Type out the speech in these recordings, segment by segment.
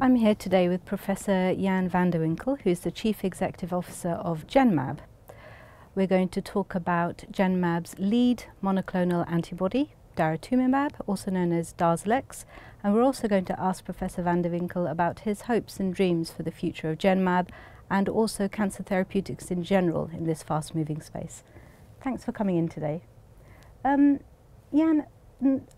I'm here today with Professor Jan van de Winkel, who's the Chief Executive Officer of Genmab. We're going to talk about Genmab's lead monoclonal antibody, daratumumab, also known as Darzalex, and we're also going to ask Professor van de Winkel about his hopes and dreams for the future of Genmab and also cancer therapeutics in general in this fast-moving space. Thanks for coming in today. Um, Jan,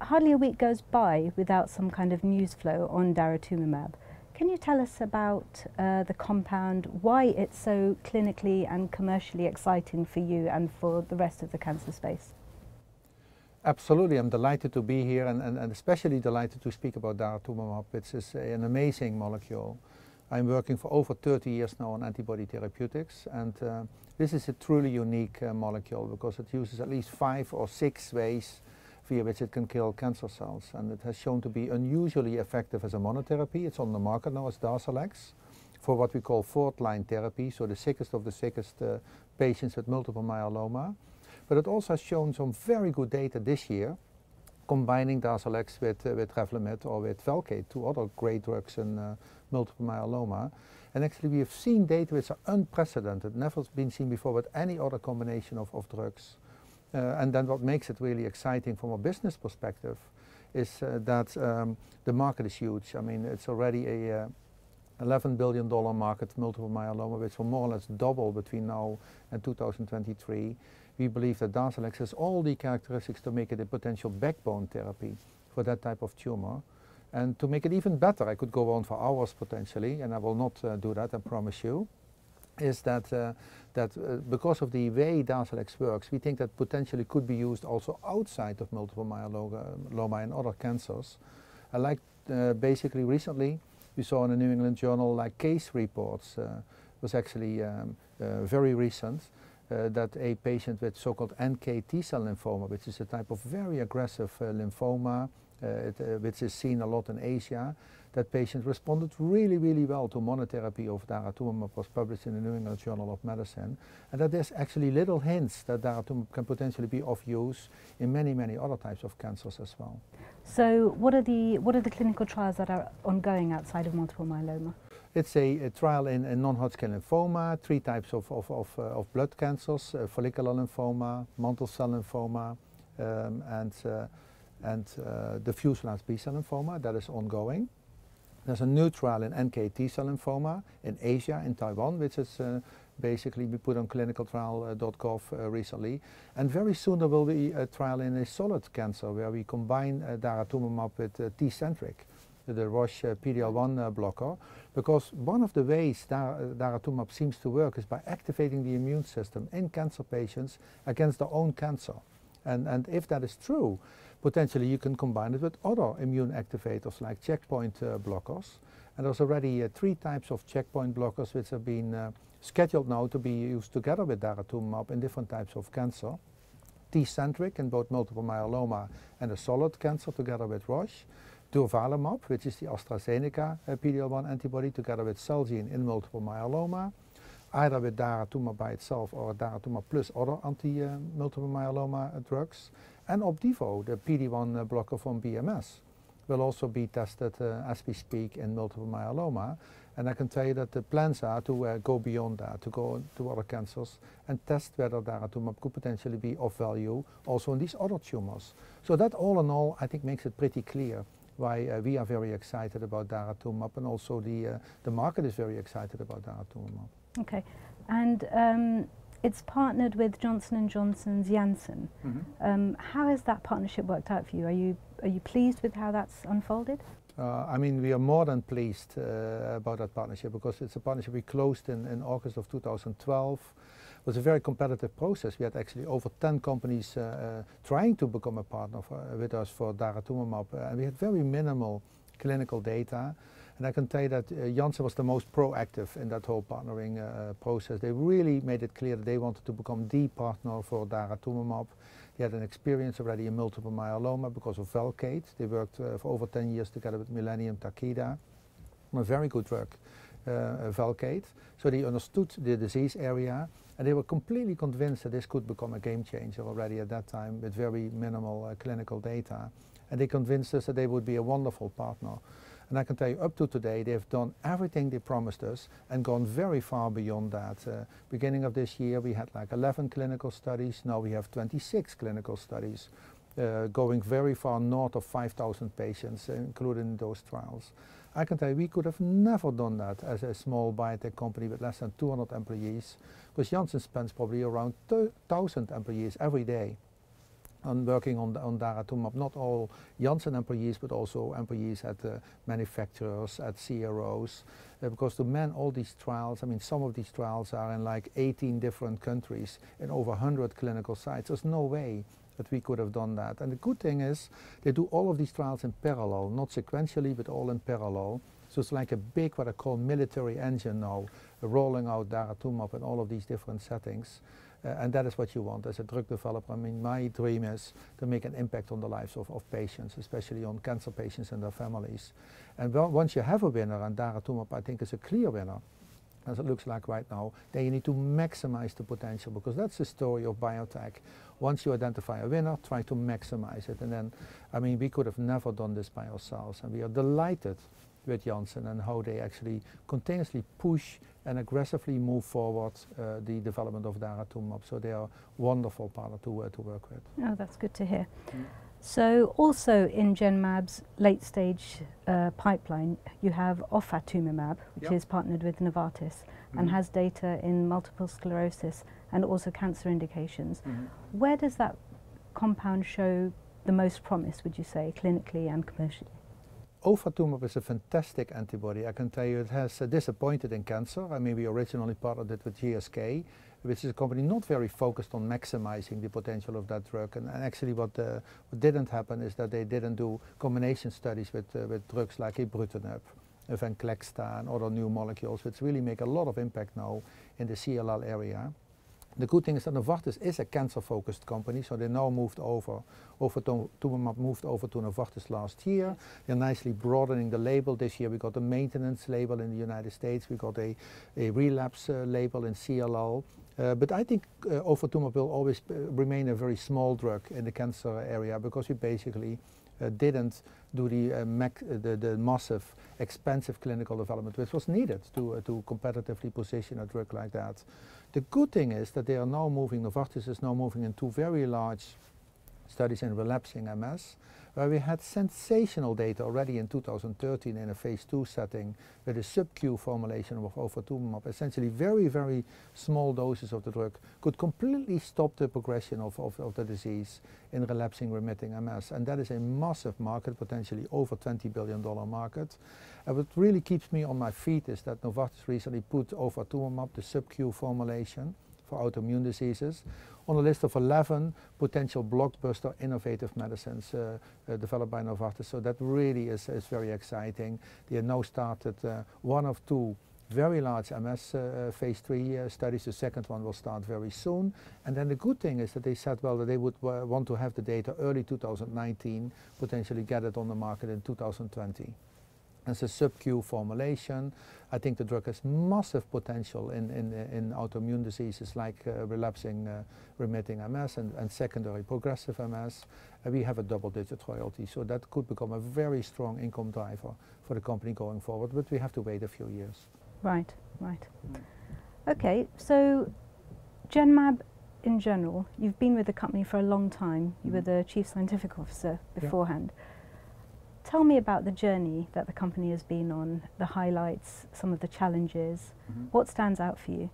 hardly a week goes by without some kind of news flow on daratumumab. Can you tell us about uh, the compound, why it's so clinically and commercially exciting for you and for the rest of the cancer space? Absolutely, I'm delighted to be here and, and, and especially delighted to speak about daratumumab. It's an amazing molecule. I'm working for over 30 years now on antibody therapeutics and uh, this is a truly unique uh, molecule because it uses at least five or six ways via which it can kill cancer cells and it has shown to be unusually effective as a monotherapy. It's on the market now as Darzalex for what we call fourth line therapy, so the sickest of the sickest uh, patients with multiple myeloma. But it also has shown some very good data this year combining Darzalex with, uh, with Revlimid or with Velcade, two other great drugs in uh, multiple myeloma. And actually we have seen data which are unprecedented, never been seen before with any other combination of, of drugs. Uh, and then what makes it really exciting from a business perspective is uh, that um, the market is huge. I mean, it's already a uh, $11 billion market, multiple myeloma, which will more or less double between now and 2023. We believe that Darzalex has all the characteristics to make it a potential backbone therapy for that type of tumor. And to make it even better, I could go on for hours potentially, and I will not uh, do that, I promise you is that, uh, that uh, because of the way Darzalex works, we think that potentially could be used also outside of multiple myeloma and other cancers. I like uh, basically recently we saw in the New England Journal like case reports, uh, was actually um, uh, very recent, uh, that a patient with so-called NK T cell lymphoma, which is a type of very aggressive lymphoma, it, which is seen a lot in Asia, that patient responded really, really well to monotherapy of daratumumab was published in the New England Journal of Medicine, and that there's actually little hints that daratumumab can potentially be of use in many, many other types of cancers as well. So what are the, what are the clinical trials that are ongoing outside of multiple myeloma? It's a, a trial in, in non-Hodgkin lymphoma, three types of, of, of, uh, of blood cancers, uh, follicular lymphoma, mantle cell lymphoma, um, and, uh, and uh, diffuse large B-cell lymphoma, that is ongoing. There's a new trial in NK T cell lymphoma in Asia, in Taiwan, which is uh, basically we put on clinicaltrial.gov uh, recently. And very soon there will be a trial in a solid cancer where we combine uh, daratumumab with uh, Tecentriq, the Roche uh, PD-L1 uh, blocker, because one of the ways dar daratumumab seems to work is by activating the immune system in cancer patients against their own cancer. And, and if that is true, potentially you can combine it with other immune activators like checkpoint uh, blockers. And there's already uh, three types of checkpoint blockers which have been uh, scheduled now to be used together with daratumumab in different types of cancer. Tecentriq in both multiple myeloma and a solid cancer together with Roche. Durvalumab, which is the AstraZeneca uh, PD-L1 antibody together with Celgene in multiple myeloma either with daratumumab by itself or daratumumab plus other anti-multiple myeloma drugs. And Opdivo, the PD-1 blocker from BMS, will also be tested uh, as we speak in multiple myeloma. And I can tell you that the plans are to uh, go beyond that, to go to other cancers and test whether daratumumab could potentially be of value also in these other tumors. So that all in all, I think makes it pretty clear why uh, we are very excited about daratumumab and also the, uh, the market is very excited about daratumumab. Okay, and um, it's partnered with Johnson & Johnson's Janssen. Mm -hmm. um, how has that partnership worked out for you? Are you, are you pleased with how that's unfolded? Uh, I mean, we are more than pleased uh, about that partnership because it's a partnership we closed in, in August of 2012. It was a very competitive process. We had actually over 10 companies uh, uh trying to become a partner for, with us for daratumumab, uh, and we had very minimal clinical data. And I can tell you that uh, Janssen was the most proactive in that whole partnering uh, process. They really made it clear that they wanted to become the partner for daratumumab. They had an experience already in multiple myeloma because of Velcade. They worked uh, for over 10 years together with Millennium Takeda on a very good drug, uh, Velcade. So they understood the disease area and they were completely convinced that this could become a game changer already at that time with very minimal uh, clinical data. And they convinced us that they would be a wonderful partner. And I can tell you up to today they've done everything they promised us and gone very far beyond that. Uh, beginning of this year we had like 11 clinical studies, now we have 26 clinical studies uh, going very far north of 5,000 patients, including those trials. I can tell you we could have never done that as a small biotech company with less than 200 employees, because Janssen spends probably around 1,000 employees every day on working on, on daratumumab, not all Janssen employees, but also employees at uh, manufacturers, at CROs, uh, because to man all these trials, I mean some of these trials are in like 18 different countries in over 100 clinical sites. There's no way that we could have done that. And the good thing is they do all of these trials in parallel, not sequentially, but all in parallel. So it's like a big, what I call military engine now, rolling out daratumumab in all of these different settings. Uh, and that is what you want as a drug developer. I mean, my dream is to make an impact on the lives of, of patients, especially on cancer patients and their families. And well, once you have a winner, and daratumumab I think is a clear winner, as it looks like right now, then you need to maximize the potential because that's the story of biotech. Once you identify a winner, try to maximize it. And then, I mean, we could have never done this by ourselves. And we are delighted with Janssen and how they actually continuously push and aggressively move forward uh, the development of daratumumab. So they are wonderful partner to, uh, to work with. Oh, that's good to hear. Mm. So also in Genmab's late stage uh, pipeline, you have ofatumumab, which yep. is partnered with Novartis mm -hmm. and has data in multiple sclerosis and also cancer indications. Mm -hmm. Where does that compound show the most promise, would you say, clinically and commercially? Ofatumumab is a fantastic antibody. I can tell you it has uh, disappointed in cancer. I mean, we originally partnered it with GSK, which is a company not very focused on maximizing the potential of that drug. And, and actually what, uh, what, didn't happen is that they didn't do combination studies with, uh, with drugs like ibrutinib, Venclexta and other new molecules, which really make a lot of impact now in the CLL area. The good thing is that Novartis is a cancer-focused company, so they now moved over, to, moved over to Novartis last year. They're nicely broadening the label. This year we got a maintenance label in the United States. We got a, a relapse uh, label in CLL. Uh, but I think uh, ofatumumab will always uh, remain a very small drug in the cancer area because we basically didn't do the, uh, uh, the, the, massive, expensive clinical development which was needed to, to competitively position a drug like that. The good thing is that they are now moving, Novartis is now moving into very large studies in relapsing MS, where we had sensational data already in 2013 in a phase 2 setting with a sub-Q formulation of ofatumumab. Essentially very, very small doses of the drug could completely stop the progression of, of, of the disease in relapsing remitting MS. And that is a massive market, potentially over $20 billion market. And what really keeps me on my feet is that Novartis recently put ofatumumab, the sub-Q formulation, for autoimmune diseases on a list of 11 potential blockbuster innovative medicines uh, uh, developed by Novartis. So that really is, is very exciting. They have now started uh, one of two very large MS uh, phase 3 uh, studies. The second one will start very soon. And then the good thing is that they said, well, that they would uh, want to have the data early 2019, potentially get it on the market in 2020. As a sub-Q formulation, I think the drug has massive potential in, in, in autoimmune diseases like uh, relapsing uh, remitting MS and, and, secondary progressive MS. We have a double-digit royalty, so that could become a very strong income driver for the company going forward, but we have to wait a few years. Right, right. Mm. Okay, so Genmab in general, you've been with the company for a long time. You mm. were the chief scientific officer beforehand. Yeah. Tell me about the journey that the company has been on, the highlights, some of the challenges. Mm -hmm. What stands out for you?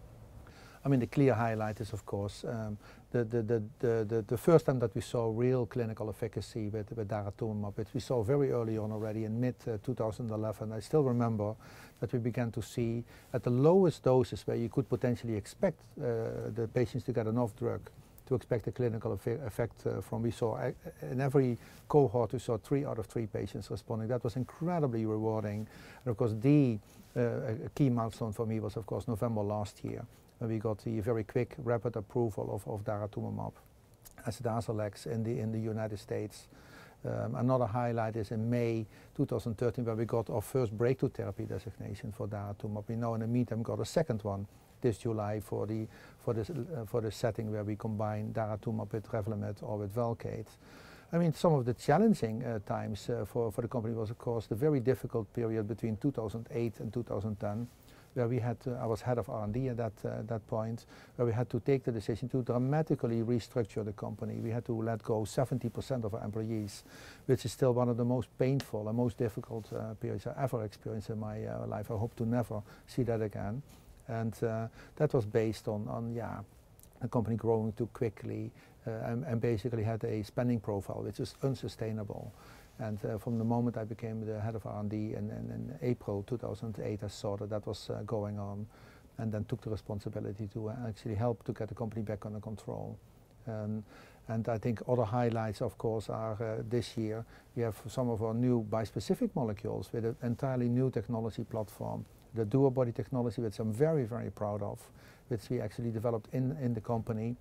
I mean, the clear highlight is, of course, um, the, the, the, the, the, first time that we saw real clinical efficacy with, with daratumumab, which we saw very early on already in mid-2011. Uh, I still remember that we began to see at the lowest doses where you could potentially expect uh, the patients to get enough drug, to expect a clinical effect uh, from. We saw in every cohort, we saw three out of three patients responding. That was incredibly rewarding. And of course, the uh, key milestone for me was, of course, November last year, when we got the very quick, rapid approval of, of daratumumab as Darzalex in the, in the United States. Um, another highlight is in May 2013 where we got our first breakthrough therapy designation for daratumumab. We now in the meantime got a second one this July for the for this uh, for the setting where we combine daratumumab with Revlimid or with Velcade. I mean, some of the challenging uh, times uh, for, for the company was, of course, the very difficult period between 2008 and 2010, where we had, I was head of R&D at that, uh, that point, where we had to take the decision to dramatically restructure the company. We had to let go 70% of our employees, which is still one of the most painful and most difficult uh, periods I ever experienced in my uh, life. I hope to never see that again. And uh, that was based on, on yeah, a company growing too quickly, uh, and, and, basically had a spending profile which is unsustainable. And uh, from the moment I became the head of R&D in, in, in, April 2008, I saw that that was uh, going on and then took the responsibility to actually help to get the company back under control. Um, and I think other highlights, of course, are uh, this year we have some of our new bispecific molecules with an entirely new technology platform. The dual DuoBody technology, which I'm very, very proud of, which we actually developed in, in the company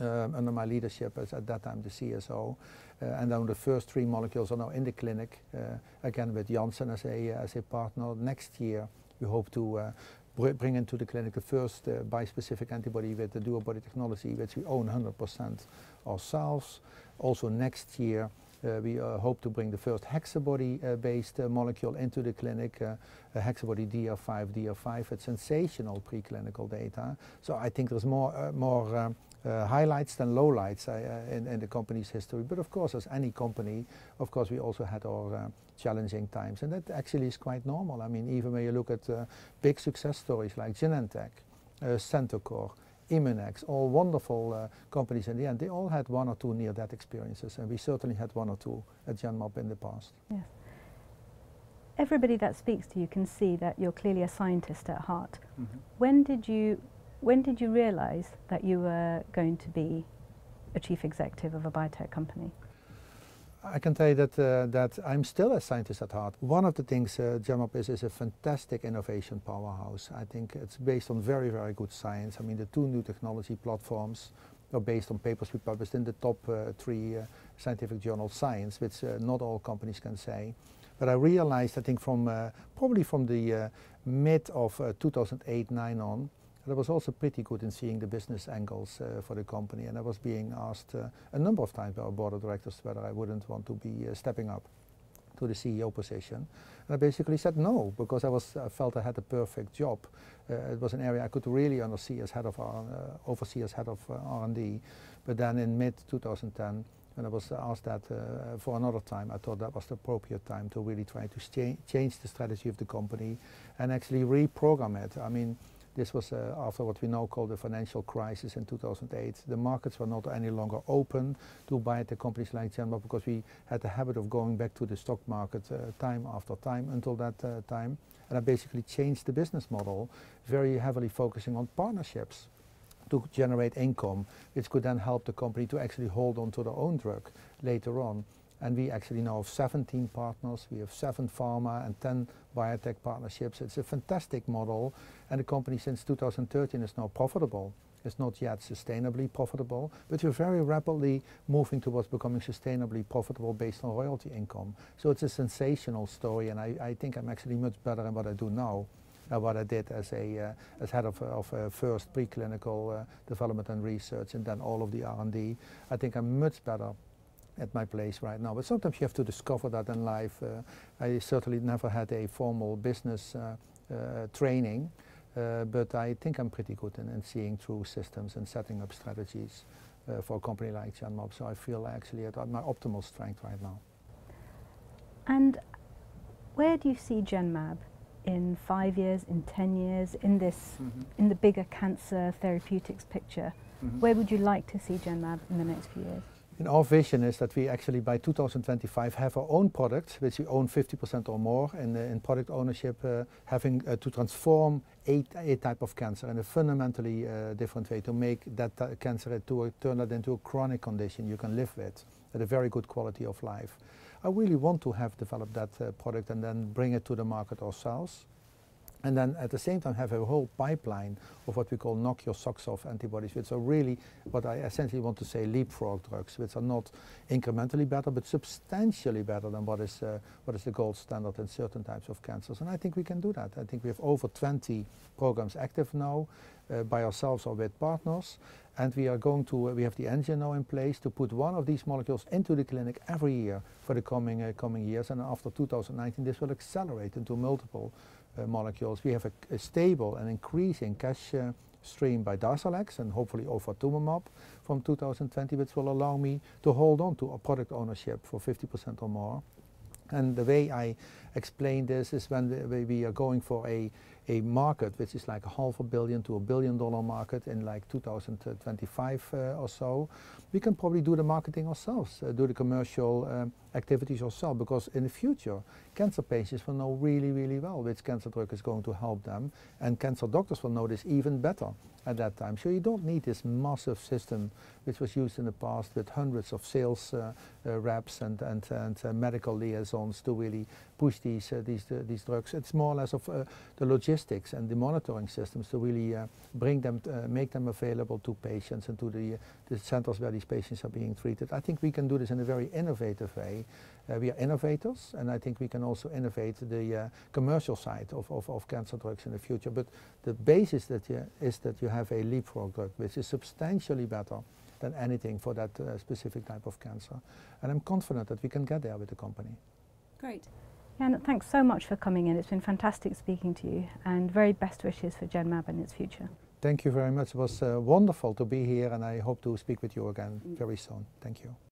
um, under my leadership as at that time the CSO. Uh, and then the first three molecules are now in the clinic, uh, again with Janssen as a, as a partner. Next year we hope to uh, br bring into the clinic the first uh, bispecific antibody with the dual DuoBody technology, which we own 100% ourselves. Also next year we uh, hope to bring the first HexaBody-based uh, molecule into the clinic, uh, HexaBody DR5, DR5. It's sensational preclinical data. So I think there's more, more uh, highlights than lowlights uh, in, in, the company's history. But of course, as any company, of course, we also had our uh, challenging times. And that actually is quite normal. I mean, even when you look at uh, big success stories like Genentech, uh, Centocor, Immunex, all wonderful uh, companies in the end, they all had one or two near-death experiences. And we certainly had one or two at Genmab in the past. Yes. Everybody that speaks to you can see that you're clearly a scientist at heart. Mm -hmm. When did you when did you realize that you were going to be a chief executive of a biotech company? I can tell you that, uh, that I'm still a scientist at heart. One of the things uh, Genmab is, is a fantastic innovation powerhouse. I think it's based on very, very good science. I mean, the two new technology platforms are based on papers we published in the top uh, three uh, scientific journals, Science, which uh, not all companies can say. But I realized, I think from uh, probably from the uh, mid of 2008-9 on, I was also pretty good in seeing the business angles uh, for the company and I was being asked uh, a number of times by our board of directors whether I wouldn't want to be uh, stepping up to the CEO position. And I basically said no because I, was, I felt I had a perfect job. Uh, it was an area I could really oversee as head of, R uh, oversee as head of uh, R&D. But then in mid-2010 when I was asked that uh, for another time, I thought that was the appropriate time to really try to change the strategy of the company and actually reprogram it. I mean, this was uh, after what we now call the financial crisis in 2008. The markets were not any longer open to biotech companies like Genmab because we had the habit of going back to the stock market uh, time after time until that uh, time. And I basically changed the business model, very heavily focusing on partnerships to generate income, which could then help the company to actually hold on to their own drug later on. And we actually now have 17 partners. We have seven pharma and 10 biotech partnerships. It's a fantastic model. And the company since 2013 is now profitable. It's not yet sustainably profitable, but we're very rapidly moving towards becoming sustainably profitable based on royalty income. So it's a sensational story, and I, I think I'm actually much better in what I do now than what I did as a uh, as head of, of uh, first preclinical uh, development and research, and then all of the R&D. I think I'm much better at my place right now. But sometimes you have to discover that in life. Uh, I certainly never had a formal business uh, uh, training, uh, but I think I'm pretty good in, in, seeing through systems and setting up strategies uh, for a company like Genmab. So I feel actually at my optimal strength right now. And where do you see Genmab in five years, in ten years, in this, mm -hmm. in the bigger cancer therapeutics picture? Mm -hmm. Where would you like to see Genmab in the next few years? And our vision is that we actually by 2025 have our own product, which we own 50% or more in, uh, in product ownership, uh, having uh, to transform a, type of cancer in a fundamentally different way to make that cancer to turn that into a chronic condition you can live with at a very good quality of life. I really want to have developed that product and then bring it to the market ourselves. And then at the same time have a whole pipeline of what we call knock your socks off antibodies, which are really what I essentially want to say leapfrog drugs, which are not incrementally better, but substantially better than what is, uh, what is the gold standard in certain types of cancers. And I think we can do that. I think we have over 20 programs active now uh, by ourselves or with partners. And we are going to, uh, we have the engine now in place to put one of these molecules into the clinic every year for the coming, uh, coming years. And after 2019, this will accelerate into multiple molecules. We have a, a, stable and increasing cash uh, stream by Darzalex and hopefully ofatumumab from 2020, which will allow me to hold on to a product ownership for 50% or more. And the way I explain this is when we, are going for a, a market which is like a half a billion to a billion dollar market in like 2025 uh, or so, we can probably do the marketing ourselves, uh, do the commercial um, activities yourself because in the future cancer patients will know really really well which cancer drug is going to help them and cancer doctors will know this even better at that time. So you don't need this massive system which was used in the past with hundreds of sales uh, uh, reps and, and, and uh, medical liaisons to really push these, uh, these, uh, these drugs. It's more or less of uh, the logistics and the monitoring systems to really bring them, make them available to patients and to the, the centers where these patients are being treated. I think we can do this in a very innovative way. We are innovators and I think we can also innovate the commercial side of, of, of, cancer drugs in the future. But the basis that you, is that you have a leapfrog drug which is substantially better than anything for that uh, specific type of cancer. And I'm confident that we can get there with the company. Great. Jan, thanks so much for coming in. It's been fantastic speaking to you and very best wishes for Genmab and its future. Thank you very much. It was uh, wonderful to be here and I hope to speak with you again very soon. Thank you.